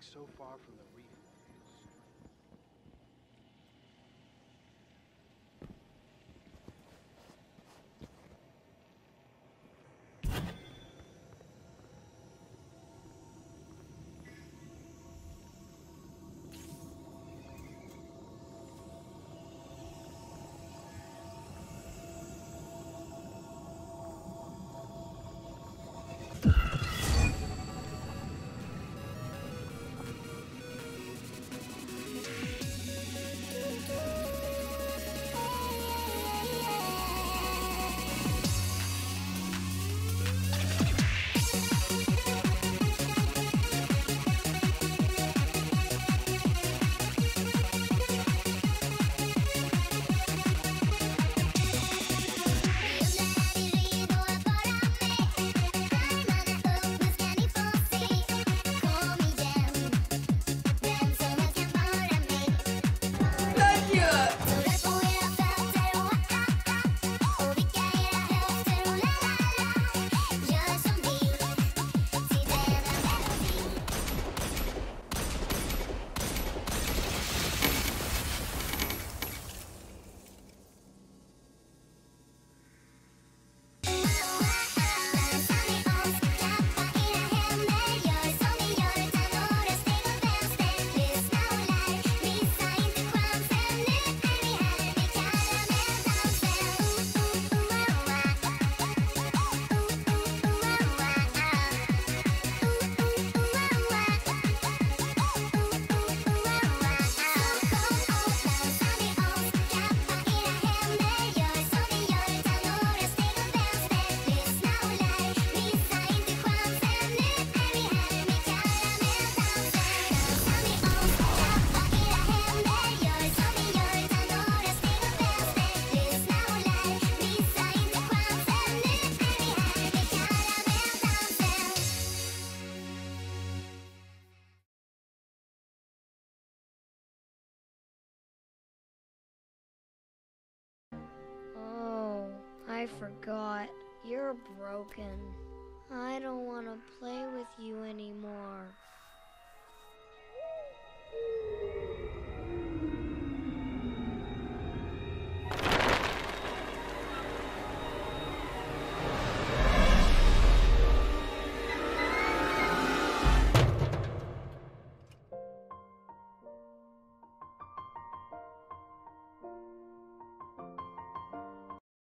so far from the reef I forgot. You're broken. I don't want to play with you anymore.